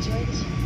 enjoy the show.